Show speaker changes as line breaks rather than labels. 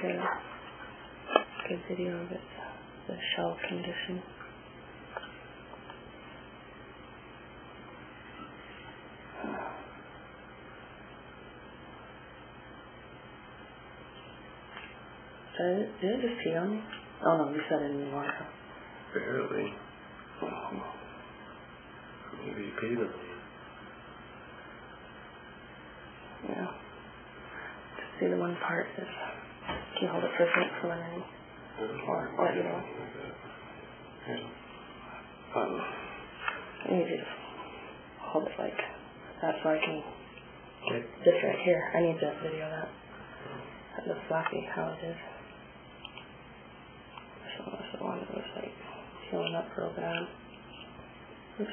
get a good video of it, the shell condition. Did it, did it just pee on me? Oh no, you said it in the water.
Barely. Maybe you peed on me.
Yeah. Just see the one part is, can hold it for a second for when I, or let you know?
Yeah.
Um, I need you to hold it like that so I can get this right here. I need to video that. That looks flappy how it is. So that's the one that was like healing up real bad. Looks